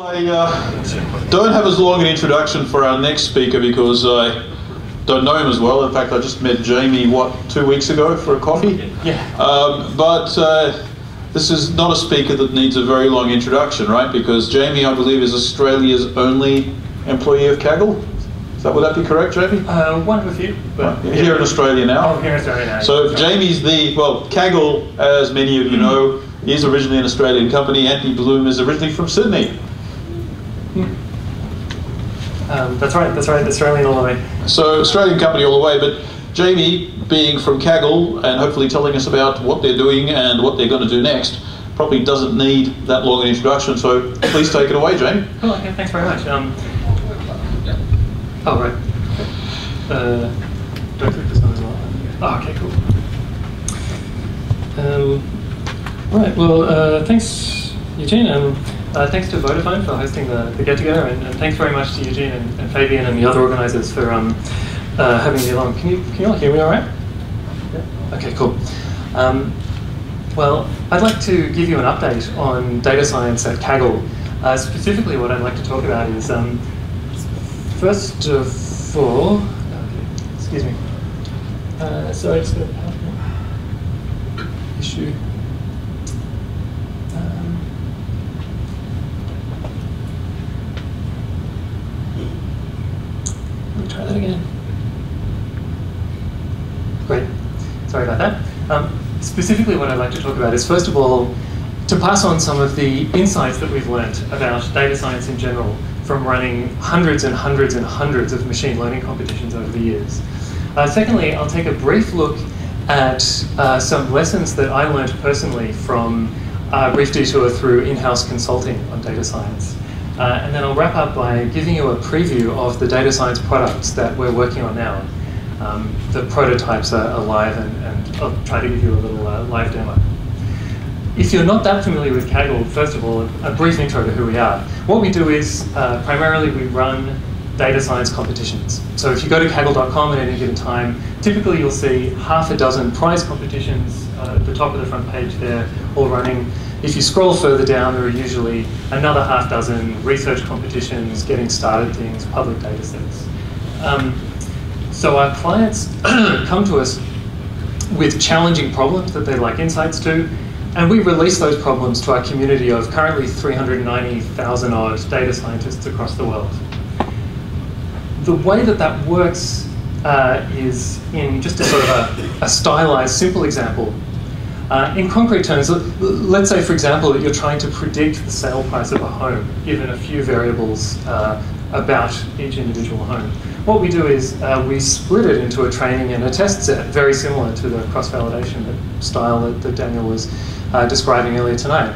I uh, don't have as long an introduction for our next speaker because I don't know him as well. In fact, I just met Jamie, what, two weeks ago for a coffee? Yeah. Um, but uh, this is not a speaker that needs a very long introduction, right? Because Jamie, I believe, is Australia's only employee of Kaggle. Is that, would that be correct, Jamie? Uh, one of a few, but Here in Australia now. Oh, here in Australia now. So if Jamie's the, well, Kaggle, as many of you know, is originally an Australian company. Anthony Goldbloom is originally from Sydney. Um, that's right. That's right. Australian all the way. So Australian company all the way, but Jamie, being from Kaggle and hopefully telling us about what they're doing and what they're going to do next, probably doesn't need that long an introduction. So please take it away, Jamie. Cool. Okay. Thanks very much. Um, oh right. Uh, do I click this one as well? Oh, okay. Cool. Um, right. Well, uh, thanks, Eugene. Um, uh, thanks to Vodafone for hosting the, the get together, and, and, thanks very much to Eugene and, and, Fabian and the other organisers for um, uh, having me along. Can you can you all hear me all right? Yeah. Okay, cool. Um, well, I'd like to give you an update on data science at Kaggle. Uh, specifically, what I'd like to talk about is um, first of all, excuse me. Uh, sorry, it's got issue. Try that again. Great. Sorry about that. Um, specifically, what I'd like to talk about is, first of all, to pass on some of the insights that we've learned about data science in general from running hundreds and hundreds and hundreds of machine learning competitions over the years. Uh, secondly, I'll take a brief look at uh, some lessons that I learned personally from a brief detour through in-house consulting on data science. Uh, and then I'll wrap up by giving you a preview of the data science products that we're working on now. Um, the prototypes are, are live, and, and, I'll try to give you a little uh, live demo. If you're not that familiar with Kaggle, first of all, a brief intro to who we are. What we do is, uh, primarily we run data science competitions. So if you go to kaggle.com at any given time, typically you'll see half a dozen prize competitions uh, at the top of the front page there, all running if you scroll further down, there are usually another half dozen research competitions, getting started things, public data sets. Um, so our clients come to us with challenging problems that they'd like insights to, and we release those problems to our community of currently 390,000 odd data scientists across the world. The way that that works uh, is in just a sort of a, a stylized, simple example uh, in concrete terms, let's say, for example, that you're trying to predict the sale price of a home, given a few variables uh, about each individual home. What we do is uh, we split it into a training and a test set, very similar to the cross-validation style that, that, Daniel was uh, describing earlier tonight.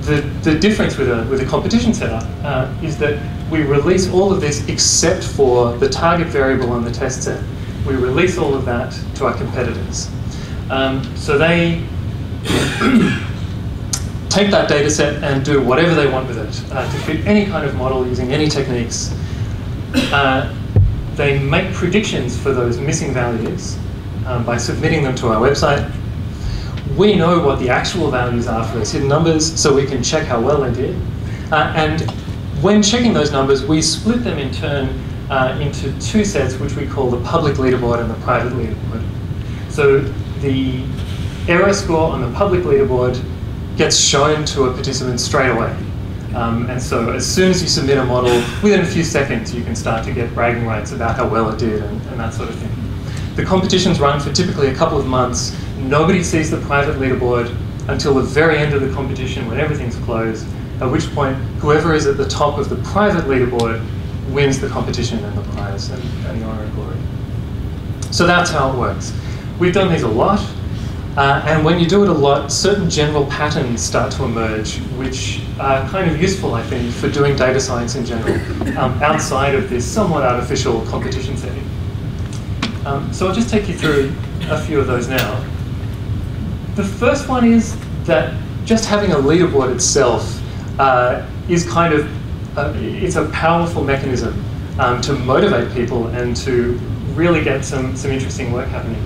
The, the difference with a, with a competition setup uh, is that we release all of this except for the target variable on the test set. We release all of that to our competitors. Um, so they take that data set and do whatever they want with it uh, to fit any kind of model using any techniques. Uh, they make predictions for those missing values um, by submitting them to our website. We know what the actual values are for those hidden numbers, so we can check how well they did. Uh, and when checking those numbers, we split them in turn uh, into two sets, which we call the public leaderboard and the private leaderboard. So the error score on the public leaderboard gets shown to a participant straight away. Um, and so as soon as you submit a model, within a few seconds you can start to get bragging rights about how well it did and, and that sort of thing. The competitions run for typically a couple of months. Nobody sees the private leaderboard until the very end of the competition when everything's closed, at which point whoever is at the top of the private leaderboard wins the competition and the prize and, and the honor and glory. So that's how it works. We've done these a lot. Uh, and when you do it a lot, certain general patterns start to emerge, which are kind of useful, I think, for doing data science in general, um, outside of this somewhat artificial competition setting. Um, so I'll just take you through a few of those now. The first one is that just having a leaderboard itself uh, is kind of, uh, it's a powerful mechanism um, to motivate people and to really get some, some interesting work happening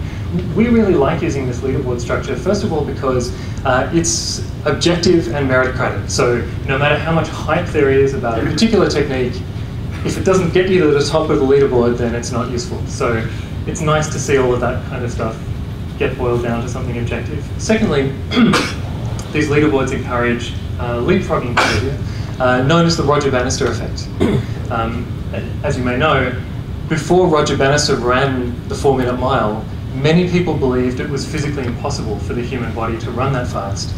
we really like using this leaderboard structure, first of all, because uh, it's objective and meritocratic. So no matter how much hype there is about a particular technique, if it doesn't get you to the top of the leaderboard, then it's not useful. So it's nice to see all of that kind of stuff get boiled down to something objective. Secondly, these leaderboards encourage uh, leapfrogging behavior, uh, known as the Roger Bannister effect. Um, as you may know, before Roger Bannister ran the four minute mile, many people believed it was physically impossible for the human body to run that fast.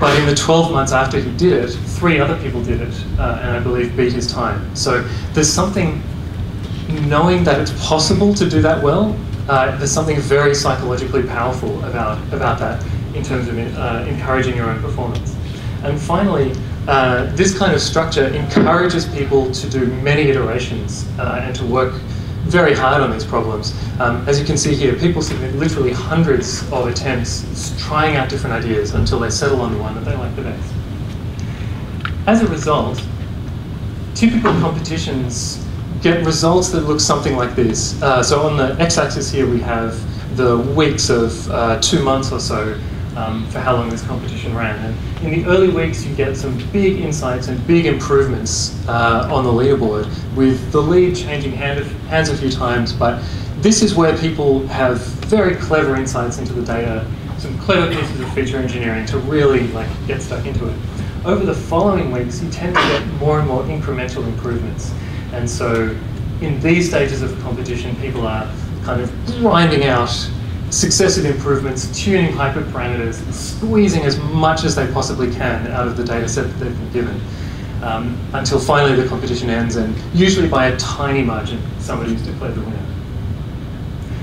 But in the 12 months after he did it, three other people did it, uh, and I believe beat his time. So there's something, knowing that it's possible to do that well, uh, there's something very psychologically powerful about, about that in terms of uh, encouraging your own performance. And finally, uh, this kind of structure encourages people to do many iterations uh, and to work very hard on these problems. Um, as you can see here, people submit literally hundreds of attempts trying out different ideas until they settle on the one that they like the best. As a result, typical competitions get results that look something like this. Uh, so on the x-axis here we have the weeks of uh, two months or so um, for how long this competition ran. And in the early weeks, you get some big insights and big improvements uh, on the leaderboard, with the lead changing hand of, hands a few times. But this is where people have very clever insights into the data, some clever pieces of feature engineering to really like get stuck into it. Over the following weeks, you tend to get more and more incremental improvements. And so in these stages of the competition, people are kind of grinding out successive improvements, tuning hyperparameters, squeezing as much as they possibly can out of the data set that they've been given. Um, until finally the competition ends, and usually by a tiny margin, somebody's declared the winner.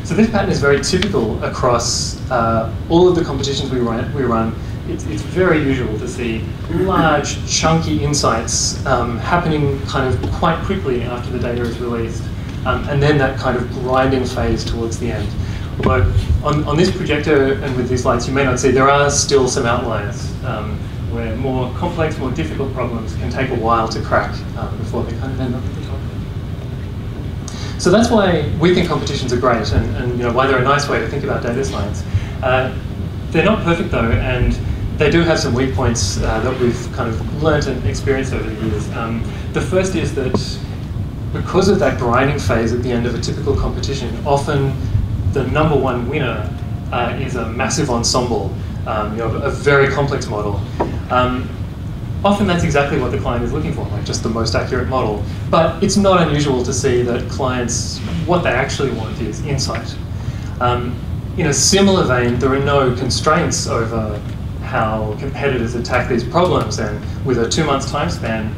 So this pattern is very typical across uh, all of the competitions we run. We run. It's, it's very usual to see large, chunky insights um, happening kind of quite quickly after the data is released, um, and then that kind of grinding phase towards the end. But on, on this projector and with these lights, you may not see, there are still some outliers um, where more complex, more difficult problems can take a while to crack um, before they kind of end up at the top. So that's why we think competitions are great and, and you know, why they're a nice way to think about data science. Uh, they're not perfect though, and they do have some weak points uh, that we've kind of learnt and experienced over the years. Um, the first is that because of that grinding phase at the end of a typical competition, often the number one winner uh, is a massive ensemble, um, you know, a very complex model. Um, often that's exactly what the client is looking for, like just the most accurate model. But it's not unusual to see that clients, what they actually want is insight. Um, in a similar vein, there are no constraints over how competitors attack these problems, and with a two months time span,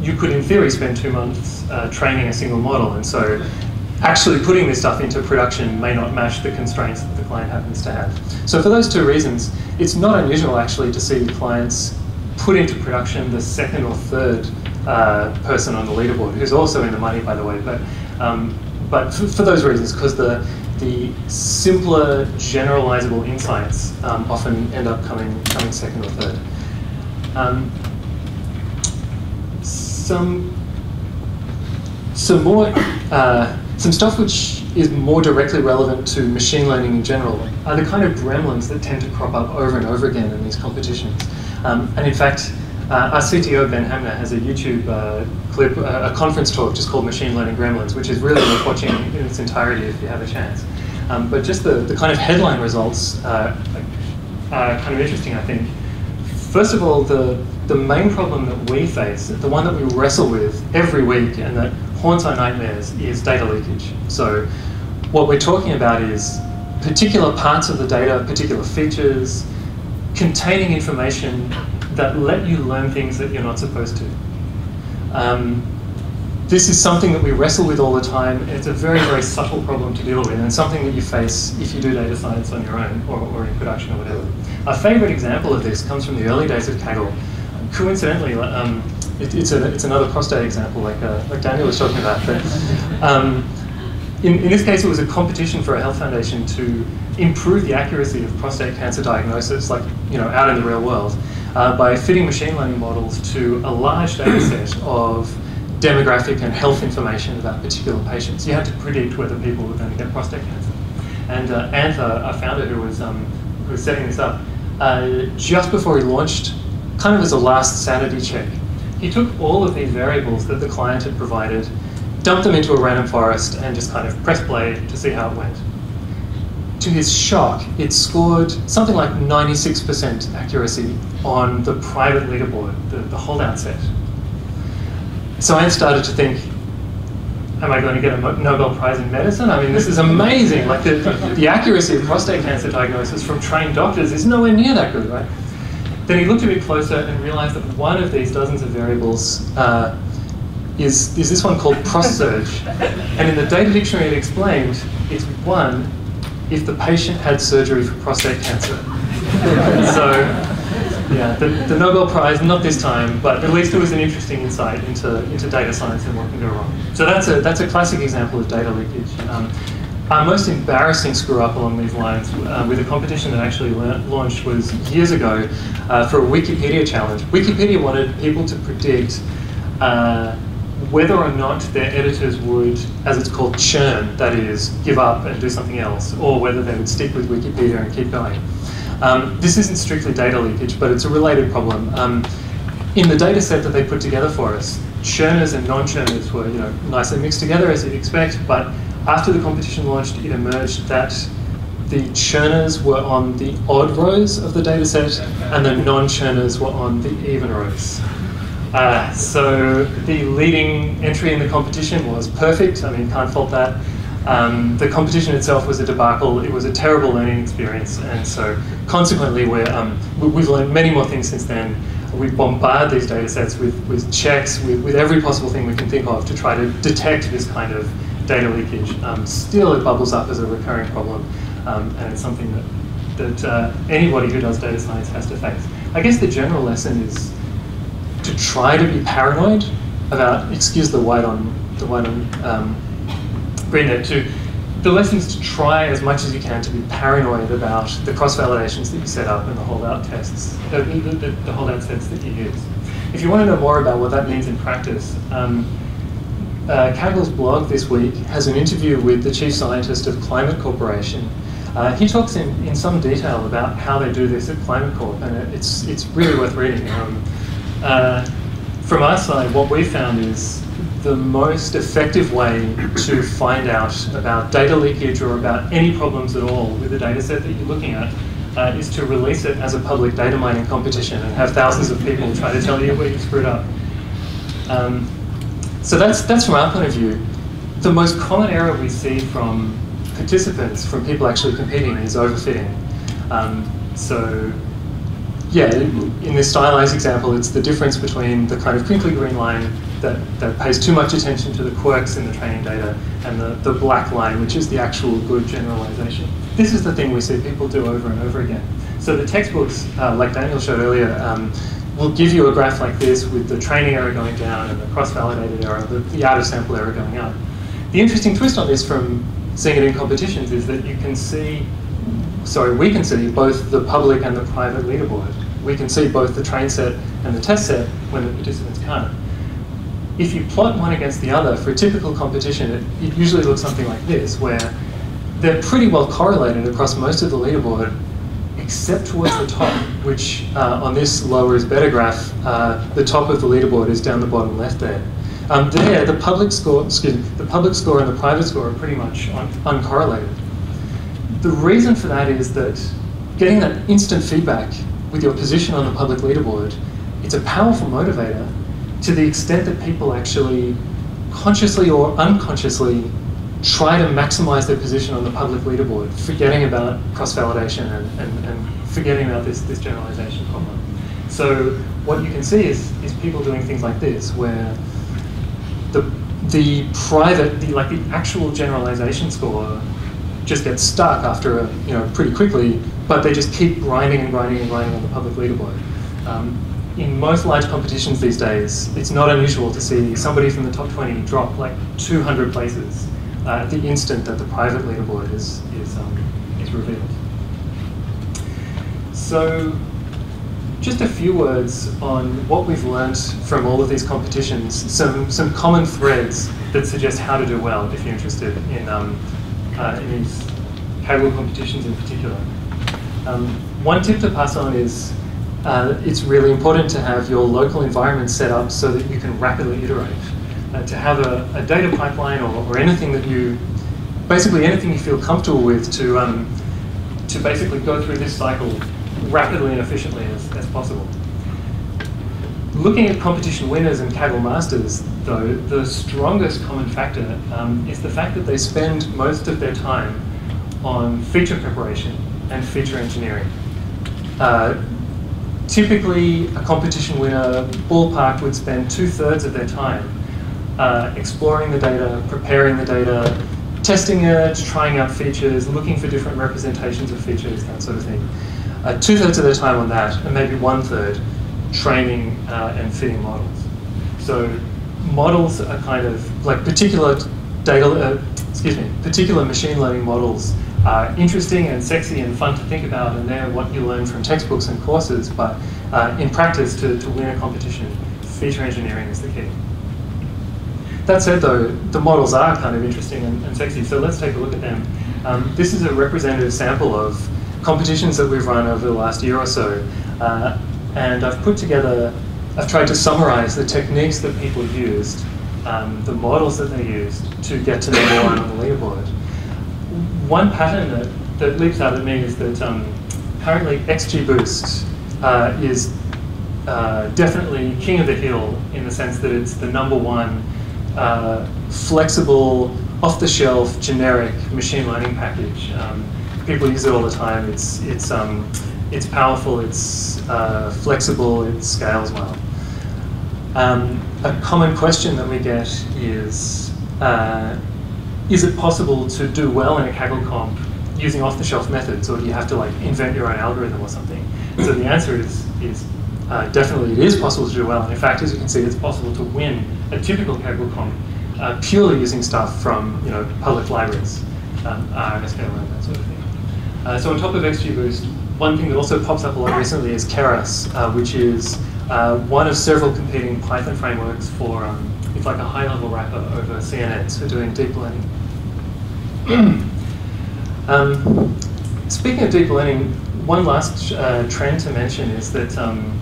you could in theory spend two months uh, training a single model, and so actually putting this stuff into production may not match the constraints that the client happens to have. So for those two reasons, it's not unusual actually to see clients put into production the second or third uh, person on the leaderboard, who's also in the money, by the way. But um, but for, for, those reasons, because the the simpler, generalizable insights um, often end up coming coming second or third. Um, some some more. Uh, some stuff which is more directly relevant to machine learning in general are the kind of gremlins that tend to crop up over and over again in these competitions. Um, and in fact, uh, our CTO, Ben Hamner, has a YouTube uh, clip, uh, a conference talk just called Machine Learning Gremlins, which is really worth watching in its entirety if you have a chance. Um, but just the, the kind of headline results uh, are kind of interesting, I think. First of all, the, the main problem that we face, the one that we wrestle with every week and that haunts our nightmares is data leakage. So what we're talking about is particular parts of the data, particular features, containing information that let you learn things that you're not supposed to. Um, this is something that we wrestle with all the time. It's a very, very subtle problem to deal with and something that you face if you do data science on your own or, or in production or whatever. Our favorite example of this comes from the early days of Kaggle. Coincidentally, um, it, it's, a, it's another prostate example, like, uh, like Daniel was talking about. But um, in, in this case, it was a competition for a health foundation to improve the accuracy of prostate cancer diagnosis, like you know, out in the real world, uh, by fitting machine learning models to a large data set of demographic and health information about particular patients. You had to predict whether people were going to get prostate cancer. And uh, Anther, our founder who was, um, who was setting this up, uh, just before he launched, kind of as a last sanity check, he took all of these variables that the client had provided, dumped them into a random forest, and just kind of pressed play to see how it went. To his shock, it scored something like 96% accuracy on the private leaderboard, the, the holdout set. So I started to think, am I going to get a Nobel Prize in medicine? I mean, this is amazing. Like the, the accuracy of prostate cancer diagnosis from trained doctors is nowhere near that good, right? Then he looked a bit closer and realized that one of these dozens of variables uh, is, is this one called ProstSurge. And in the data dictionary it explained, it's one if the patient had surgery for prostate cancer. so yeah, the, the, Nobel Prize, not this time, but at least it was an interesting insight into, into data science and what can go wrong. So that's a, that's a classic example of data leakage. Um, our most embarrassing screw up along these lines uh, with a competition that actually launched was years ago uh, for a Wikipedia challenge. Wikipedia wanted people to predict uh, whether or not their editors would, as it's called, churn, that is, give up and do something else, or whether they would stick with Wikipedia and keep going. Um, this isn't strictly data leakage, but it's a related problem. Um, in the data set that they put together for us, churners and non-churners were you know, nicely mixed together as you'd expect, but after the competition launched, it emerged that the churners were on the odd rows of the data set and the non-churners were on the even rows. Uh, so the leading entry in the competition was perfect. I mean, can't fault that. Um, the competition itself was a debacle. It was a terrible learning experience, and so consequently, we're, um, we've learned many more things since then. We bombard these data sets with, with checks, with, with every possible thing we can think of to try to detect this kind of data leakage. Um, still, it bubbles up as a recurring problem, um, and it's something that, that uh, anybody who does data science has to face. I guess the general lesson is to try to be paranoid about, excuse the white on, the white on um, green there. The lesson is to try as much as you can to be paranoid about the cross-validations that you set up and the holdout tests, the, the, the, holdout sets that you use. If you want to know more about what that means in practice, um, uh, Kaggle's blog this week has an interview with the chief scientist of Climate Corporation. Uh, he talks in, in some detail about how they do this at Climate Corp, and it, it's, it's really worth reading. Um, uh, from our side, what we found is the most effective way to find out about data leakage or about any problems at all with the data set that you're looking at uh, is to release it as a public data mining competition and have thousands of people try to tell you where you screwed up. Um, so that's, that's from our point of view. The most common error we see from participants, from people actually competing, is overfitting. Um, so yeah, in this stylized example, it's the difference between the kind of crinkly green line that, that pays too much attention to the quirks in the training data and the, the black line, which is the actual good generalization. This is the thing we see people do over and over again. So the textbooks, uh, like Daniel showed earlier, um, will give you a graph like this with the training error going down and the cross-validated error, the, the out-of-sample error going up. The interesting twist on this from seeing it in competitions is that you can see, sorry, we can see both the public and the private leaderboard. We can see both the train set and the test set when the participants can't. If you plot one against the other for a typical competition, it, it usually looks something like this, where they're pretty well correlated across most of the leaderboard, except towards the top, which uh, on this lower is better graph, uh, the top of the leaderboard is down the bottom left there. Um, there, the public score, excuse me, the public score and the private score are pretty much un uncorrelated. The reason for that is that getting that instant feedback with your position on the public leaderboard, it's a powerful motivator to the extent that people actually consciously or unconsciously try to maximize their position on the public leaderboard, forgetting about cross-validation and, and, and, forgetting about this, this generalization problem. So what you can see is, is people doing things like this, where the, the private, the, like the actual generalization score just gets stuck after, a, you know, pretty quickly, but they just keep grinding and grinding and grinding on the public leaderboard. Um, in most large competitions these days, it's not unusual to see somebody from the top 20 drop like 200 places uh, the instant that the private leaderboard is, is, um, is revealed. So just a few words on what we've learned from all of these competitions, some, some common threads that suggest how to do well if you're interested in, um, uh, in these Kaggle competitions in particular. Um, one tip to pass on is uh, it's really important to have your local environment set up so that you can rapidly iterate. Uh, to have a, a data pipeline or, or, anything that you, basically anything you feel comfortable with to, um, to basically go through this cycle rapidly and efficiently as, as possible. Looking at competition winners and Kaggle masters, though, the strongest common factor um, is the fact that they spend most of their time on feature preparation and feature engineering. Uh, typically, a competition winner, ballpark, would spend two-thirds of their time uh, exploring the data, preparing the data, testing it, trying out features, looking for different representations of features, that sort of thing. Uh, two-thirds of their time on that, and maybe one-third training uh, and fitting models. So models are kind of like particular data, uh, excuse me, particular machine learning models are interesting and sexy and fun to think about, and they're what you learn from textbooks and courses. But uh, in practice, to, to win a competition, feature engineering is the key. That said, though, the models are kind of interesting and, and sexy, so let's take a look at them. Um, this is a representative sample of competitions that we've run over the last year or so. Uh, and I've put together, I've tried to summarize the techniques that people used, um, the models that they used to get to number one on the leaderboard. One pattern that, that leaps out at me is that um, currently XGBoost uh, is uh, definitely king of the hill in the sense that it's the number one uh, flexible, off-the-shelf, generic machine learning package. Um, people use it all the time. It's, it's um, it's powerful, it's uh, flexible, it scales well. Um, a common question that we get is, uh, is it possible to do well in a Kaggle comp using off-the-shelf methods, or do you have to like invent your own algorithm or something? So the answer is, is uh, definitely it is possible to do well. And in fact, as you can see, it's possible to win a typical Kaggle comp uh, purely using stuff from you know public libraries, um, RMSKLM, that sort of thing. Uh, so on top of XGBoost, one thing that also pops up a lot recently is Keras, uh, which is uh, one of several competing Python frameworks for, um, it's like a high-level wrapper over CNNs for doing deep learning. um, speaking of deep learning, one last uh, trend to mention is that um,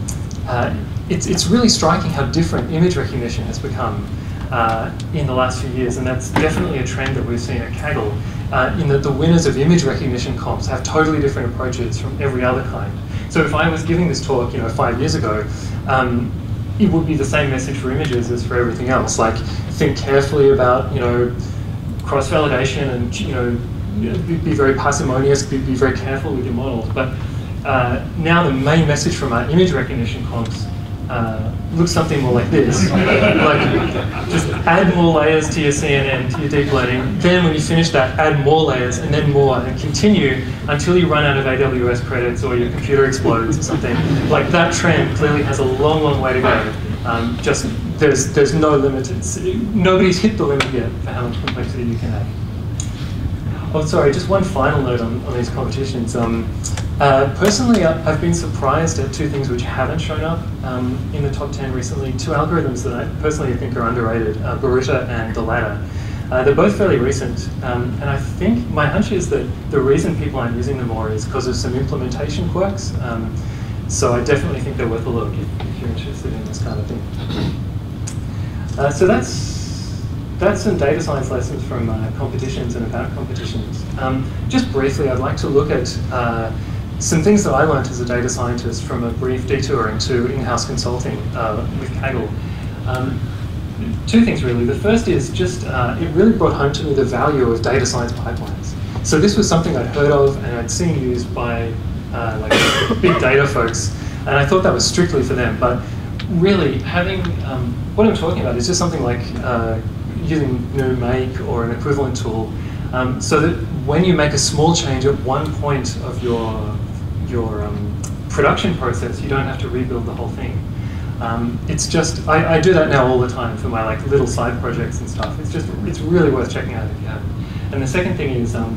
uh, it's, it's really striking how different image recognition has become uh, in the last few years, and that's definitely a trend that we've seen at Kaggle uh, in that the winners of image recognition comps have totally different approaches from every other kind. So if I was giving this talk, you know, five years ago, um, it would be the same message for images as for everything else. Like, think carefully about, you know, cross-validation and, you know, be very parsimonious, be, be very careful with your models. But uh, now the main message from our image recognition comps uh, looks something more like this. like, just add more layers to your CNN, to your deep learning. Then when you finish that, add more layers and then more and continue until you run out of AWS credits or your computer explodes or something. Like that trend clearly has a long, long way to go. Um, just there's there's no limit. It's, nobody's hit the limit yet for how much complexity you can add. Oh, sorry, just one final note on, on these competitions. Um, uh, personally, I've been surprised at two things which haven't shown up um, in the top 10 recently. Two algorithms that I personally think are underrated, uh, Boruta and the. Uh, they're both fairly recent, um, and I think my hunch is that the reason people aren't using them more is because of some implementation quirks. Um, so I definitely think they're worth a look if, if, you're interested in this kind of thing. Uh, so that's that's some data science lessons from uh, competitions and about competitions. Um, just briefly, I'd like to look at uh, some things that I learned as a data scientist from a brief detour into in-house consulting uh, with Kaggle. Um, two things really. The first is just, uh, it really brought home to me the value of data science pipelines. So this was something I'd heard of and I'd seen used by uh, like big data folks, and I thought that was strictly for them. But really, having, um, what I'm talking about is just something like uh, using GNU Make or an equivalent tool, um, so that when you make a small change at one point of your your um, production process, you don't have to rebuild the whole thing. Um, it's just, I, I, do that now all the time for my like little side projects and stuff. It's just, it's really worth checking out if you haven't. And the second thing is um,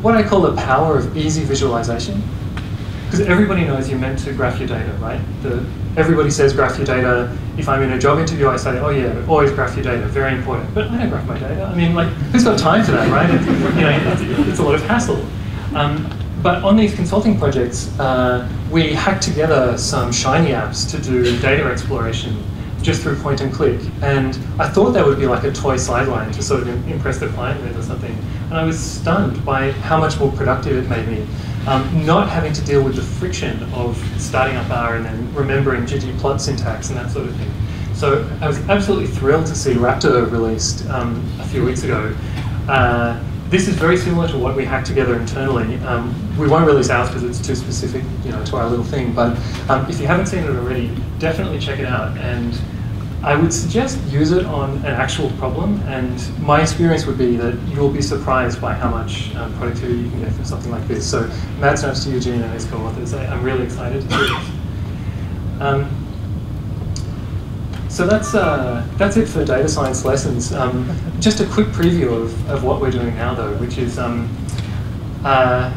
what I call the power of easy visualization. Because everybody knows you're meant to graph your data, right? The, everybody says graph your data. If I'm in a job interview, I say, oh yeah, always graph your data, very important. But I don't graph my data. I mean, like, who's got time for that, right? It, you know, it's, it's, a lot of hassle. Um, but on these consulting projects, uh, we hacked together some Shiny apps to do data exploration just through point and click. And I thought that would be like a toy sideline to sort of impress the client with or something. And I was stunned by how much more productive it made me. Um, not having to deal with the friction of starting up R and then remembering ggplot syntax and that sort of thing. So I was absolutely thrilled to see Raptor released um, a few weeks ago. Uh, this is very similar to what we hacked together internally. Um, we won't release ours because it's too specific, you know, to our little thing. But um, if you haven't seen it already, definitely check it out. And I would suggest use it on an actual problem, and my experience would be that you'll be surprised by how much um, productivity you can get from something like this. So mad snaps to Eugene and his co-authors. I, am really excited to see this. Um, so that's, uh, that's it for data science lessons. Um, just a quick preview of, of what we're doing now though, which is um, uh,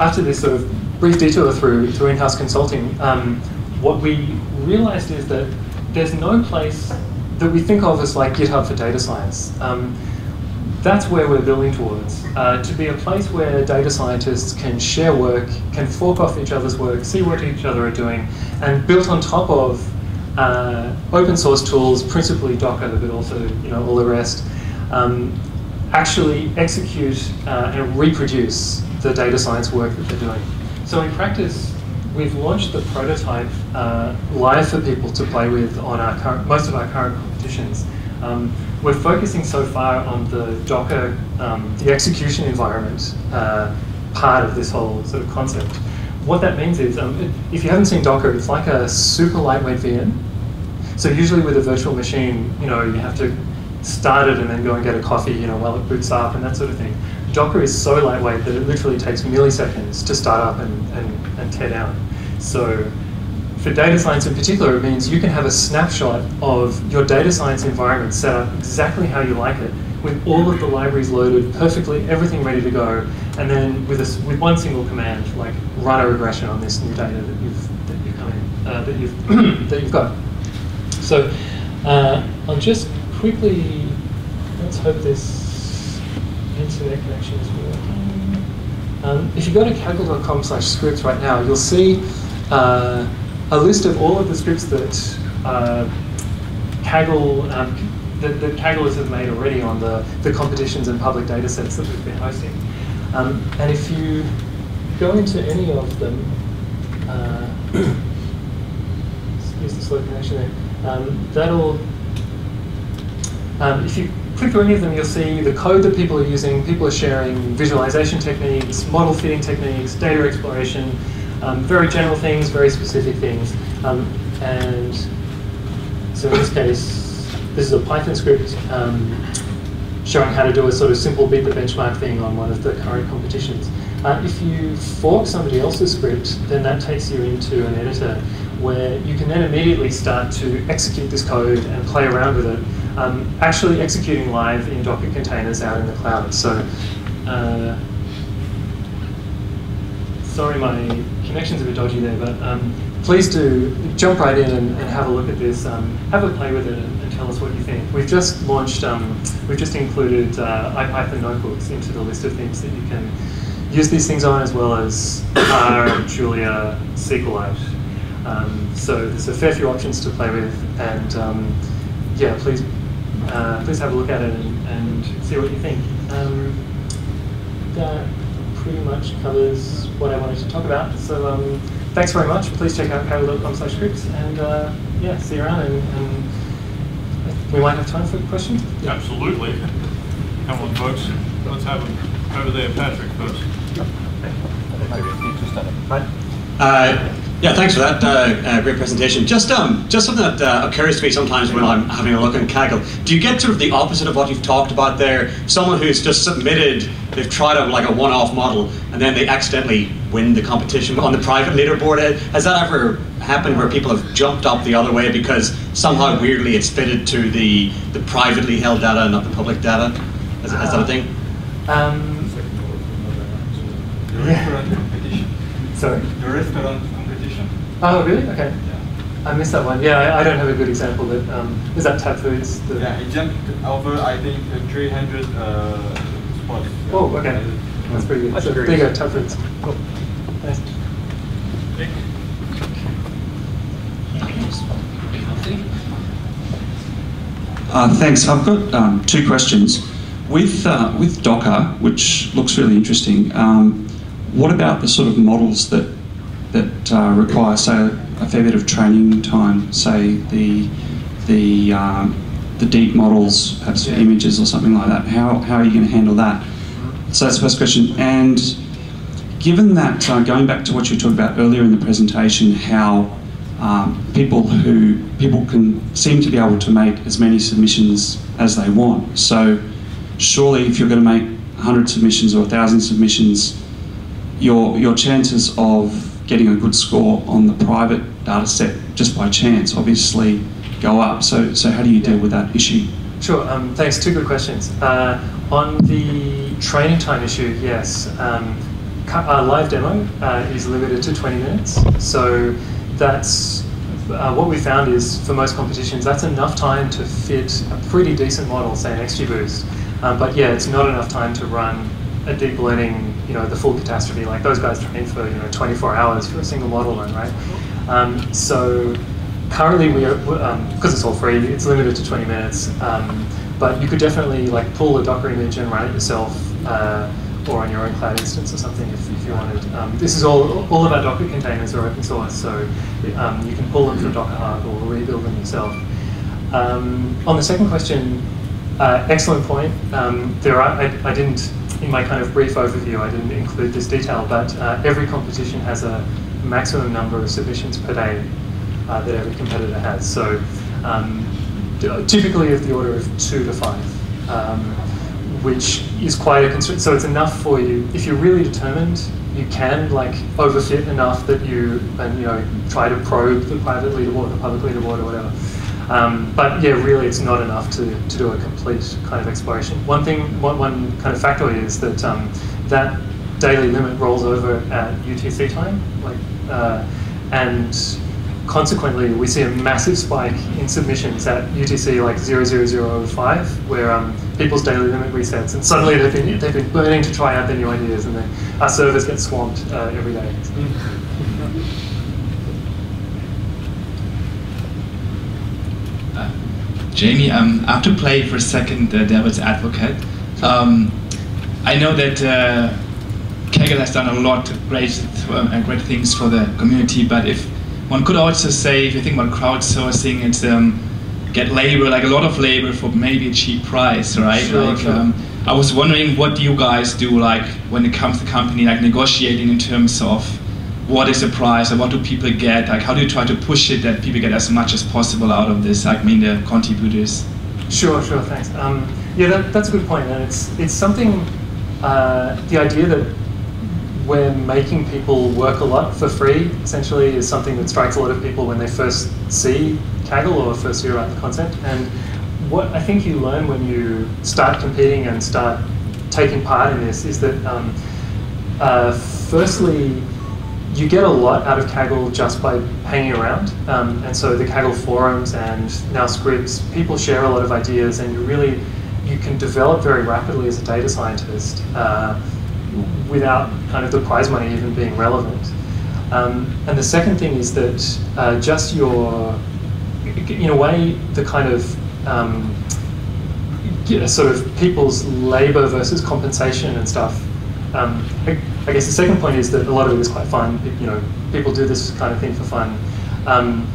after this sort of brief detour through, through in-house consulting, um, what we realized is that there's no place that we think of as like GitHub for data science. Um, that's where we're building towards, uh, to be a place where data scientists can share work, can fork off each other's work, see what each other are doing, and built on top of uh, open source tools, principally Docker, but also you know all the rest, um, actually execute uh, and reproduce the data science work that they're doing. So in practice, we've launched the prototype uh, live for people to play with on our most of our current competitions. Um, we're focusing so far on the Docker, um, the execution environment uh, part of this whole sort of concept. What that means is, um, if you haven't seen Docker, it's like a super lightweight VM. So usually with a virtual machine, you know, you have to start it and then go and get a coffee, you know, while it boots up and that sort of thing. Docker is so lightweight that it literally takes milliseconds to start up and, and, and tear down. So for data science in particular, it means you can have a snapshot of your data science environment set up exactly how you like it, with all of the libraries loaded, perfectly, everything ready to go, and then with a, with one single command, like run a regression on this new data that you've that you've come in, uh, that you've that you've got. So uh, I'll just quickly let's hope this internet connection is working. Um, if you go to kaggle.com slash scripts right now, you'll see uh, a list of all of the scripts that uh, Kaggle, um, that, that Kagglers have made already on the, the competitions and public data sets that we've been hosting. Um, and if you go into any of them, uh, excuse the slow connection there, um, that'll, um, if you click through any of them, you'll see the code that people are using. People are sharing visualization techniques, model fitting techniques, data exploration, um, very general things, very specific things. Um, and so in this case, this is a Python script um, showing how to do a sort of simple beat the benchmark thing on one of the current competitions. Uh, if you fork somebody else's script, then that takes you into an editor where you can then immediately start to execute this code and play around with it um, actually executing live in Docker containers out in the cloud. So, uh, sorry, my connection's a bit dodgy there, but um, please do jump right in and, and have a look at this. Um, have a play with it and, and, tell us what you think. We've just launched, um, we've just included uh, IPython notebooks into the list of things that you can use these things on, as well as R, Julia, SQLite. Um, so there's a fair few options to play with, and um, yeah, please uh, please have a look at it and, and see what you think. Um, that pretty much covers what I wanted to talk about. So um, thanks very much. Please check out kaggle.com slash scripts and uh, yeah, see you around and, and, we might have time for questions. Yeah. Absolutely. Come on, folks. Let's have them over there, Patrick first. Right. Uh, yeah, thanks for that uh, uh, great presentation. Just um, just something that uh, occurs to me sometimes when I'm having a look on Kaggle. Do you get sort of the opposite of what you've talked about there? Someone who's just submitted, they've tried out like a one-off model, and then they accidentally win the competition on the private leaderboard. Uh, has that ever happened where people have jumped up the other way because somehow weirdly it's fitted to the the privately held data and not the public data? Is, is that a thing? Um, yeah. Sorry? The restaurant competition. Oh, really? Okay. Yeah. I missed that one. Yeah, I, I don't have a good example, but um, is that Tab Foods? The, Yeah, it jumped over, I think, uh, 300 uh, spots. Oh, okay. That's pretty good. That's So, very there you go, good. Tab Foods. Cool. Thanks. Uh, thanks. I've got um, two questions. With, uh, with Docker, which looks really interesting, um, what about the sort of models that, that uh, require, say, a fair bit of training time, say the, the, um, the deep models, perhaps for images or something like that? How, how are you going to handle that? So that's the first question. And given that, uh, going back to what you talked about earlier in the presentation, how um, people who people can seem to be able to make as many submissions as they want. So surely, if you're going to make 100 submissions or 1,000 submissions, your your chances of getting a good score on the private data set just by chance obviously go up. So so how do you deal with that issue? Sure. Um, thanks. Two good questions. Uh, on the training time issue, yes. Um, cu- uh, live demo uh, is limited to 20 minutes. So that's uh, what we found is for most competitions, that's enough time to fit a pretty decent model, say an XGBoost. Um, but yeah, it's not enough time to run a deep learning, you know, the full catastrophe. Like those guys train for you know 24 hours for a single model run, right? Um, so currently we are because it's all free it's limited to 20 minutes um, but you could definitely like pull a docker image and run it yourself uh, or on your own cloud instance or something if, if you wanted um, this is all all of our docker containers are open source so um, you can pull them from docker hub or rebuild them yourself um, on the second question uh, excellent point um, there are I, I didn't in my kind of brief overview I didn't include this detail but uh, every competition has a maximum number of submissions per day uh, that every competitor has. So um, typically of the order of two to five, um, which is quite a constraint. So it's enough for you if you're really determined. You can like overfit enough that you and you know try to probe the private leaderboard, the public leaderboard, or whatever. Um, but yeah, really, it's not enough to, to do a complete kind of exploration. One thing, one, one kind of factoid is that um, that daily limit rolls over at UTC time, like, uh, and consequently, we see a massive spike in submissions at UTC like 00005, where um, people's daily limit resets, and suddenly they've been, they've been burning to try out their new ideas, and our servers get swamped uh, every day. Jamie, um, I have to play for a second uh, devil's advocate. Um, I know that uh, Kaggle has done a lot of great, uh, great things for the community, but if one could also say, if you think about crowdsourcing, it's um, get labor, like a lot of labor for maybe a cheap price, right? Sure, like, sure. Um, I was wondering, what do you guys do, like when it comes to company, like negotiating in terms of what is the price, or what do people get? Like, how do you try to push it that people get as much as possible out of this? Like, I mean, the contributors. Sure, sure, thanks. Um, yeah, that, that's a good point, and it's it's something. Uh, the idea that we're making people work a lot for free essentially is something that strikes a lot of people when they first see Kaggle or first hear about the concept. And what I think you learn when you start competing and start taking part in this is that, um, uh, firstly, you get a lot out of Kaggle just by hanging around. Um, and so the Kaggle forums and now scripts, people share a lot of ideas and you really, you can develop very rapidly as a data scientist uh, without kind of the prize money even being relevant. Um, and the second thing is that uh, just your, in a way, the kind of um, yeah, sort of people's labor versus compensation and stuff. Um, I, guess the second point is that a lot of it is quite fun. You know, people do this kind of thing for fun. Um,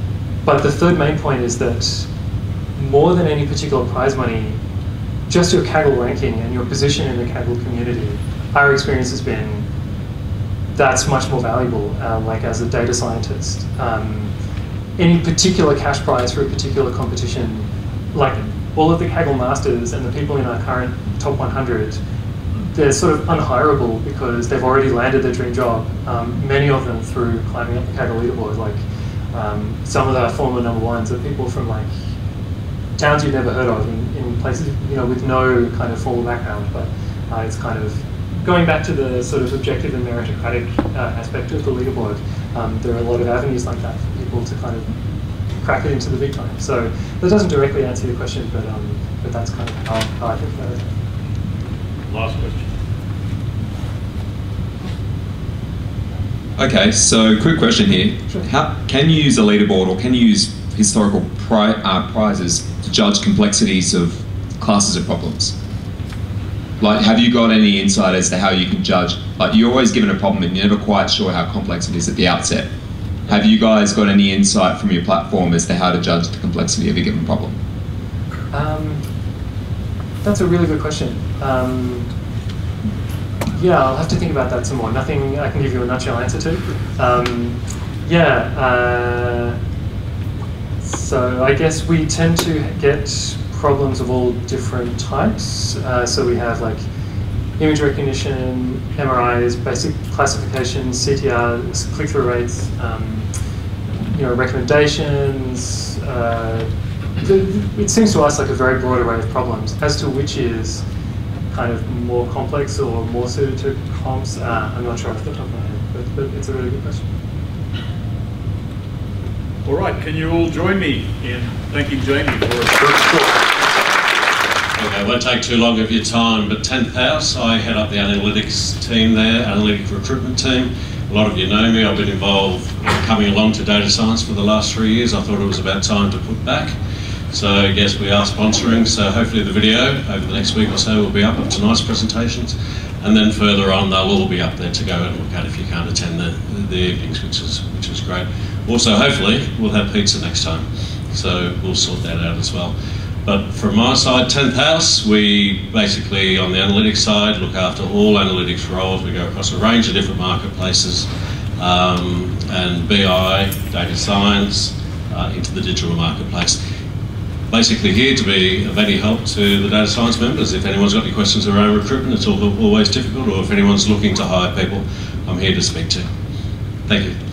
but the third main point is that more than any particular prize money, just your Kaggle ranking and your position in the Kaggle community, our experience has been that's much more valuable, uh, like as a data scientist. Um, any particular cash prize for a particular competition, like all of the Kaggle masters and the people in our current top 100, they're sort of unhireable because they've already landed their dream job. Um, many of them through climbing up the Kaggle leaderboard. Like um, some of the former number ones are people from like towns you've never heard of in, in places you know with no kind of formal background, but uh, it's kind of going back to the sort of objective and meritocratic uh, aspect of the leaderboard, um, there are a lot of avenues like that for people to kind of crack it into the big time. So that doesn't directly answer your question, but um, but that's kind of how, how I think about it. Last question. Okay, so quick question here. Sure. How can you use a leaderboard or can you use historical pri- uh, prizes to judge complexities of classes of problems? Like, have you got any insight as to how you can judge? Like, you're always given a problem and you're never quite sure how complex it is at the outset. Have you guys got any insight from your platform as to how to judge the complexity of a given problem? Um, that's a really good question. Um, yeah, I'll have to think about that some more. Nothing I can give you a nutshell answer to. Um, yeah, uh, so I guess we tend to get problems of all different types. Uh, so we have like image recognition, MRIs, basic classifications, CTRs, click-through rates, um, you know, recommendations. Uh, it seems to us like a very broad array of problems. As to which is kind of more complex or more suited to comps, uh, I'm not sure off the top of my head, but, but it's a really good question. All right, can you all join me in thanking Jamie for his Okay, it won't take too long of your time, but 10th House, I head up the analytics team there, analytic recruitment team. A lot of you know me, I've been involved coming along to data science for the last three years. I thought it was about time to put back. So yes, we are sponsoring, so hopefully the video over the next week or so will be up of tonight's presentations. And then further on, they'll all be up there to go and look at if you can't attend the, the evenings, which is, which is great. Also, hopefully, we'll have pizza next time. So we'll sort that out as well. But from my side, 10th House, we basically, on the analytics side, look after all analytics roles. We go across a range of different marketplaces um, and BI, data science, uh, into the digital marketplace. Basically here to be of any help to the data science members. If anyone's got any questions around recruitment, it's always difficult, or if anyone's looking to hire people, I'm here to speak to. Thank you.